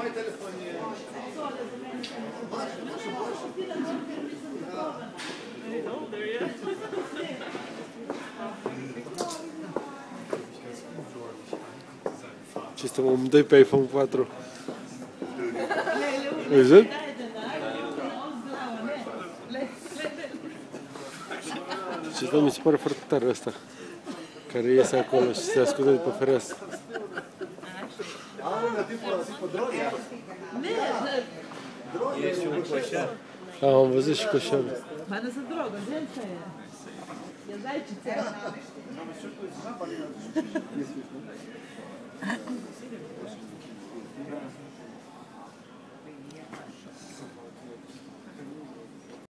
puță de milioni. Zilnica, milioni. Мой, мой, мой телефон не... Ce suntem amândoi pe iPhone 4. Ai văzut? Și da, mi se pare foarte tare asta. Care iese acolo și se ascultă de pe fereastră. A ona tipo, si pod drogi? Ne, ne. Drogi je u košar. A on voziš košar. Pa ne za droga, zajca je. Ja zajčica.